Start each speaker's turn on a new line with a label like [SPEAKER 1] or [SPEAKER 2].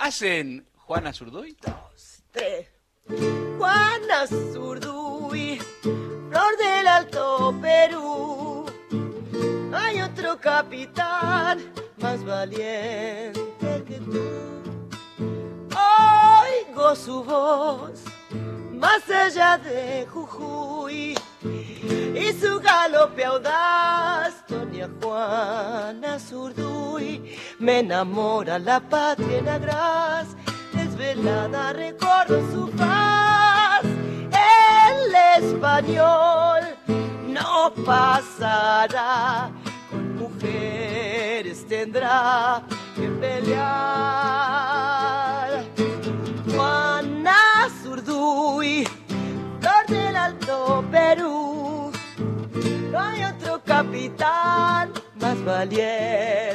[SPEAKER 1] ¿Hacen Juana Zurduy?
[SPEAKER 2] Dos, tres. Juana Zurduy, flor del Alto Perú. Hay otro capitán más valiente que tú. Oigo su voz más allá de Jujuy y su galope audaz, Doña Juana Zurduy, me enamora la patria en agraz, desvelada recuerdo su faz, el español no pasará, con mujeres tendrá que pelear. Juana Zurduy, flor del Alto Perú, no hay otro capitán más valiente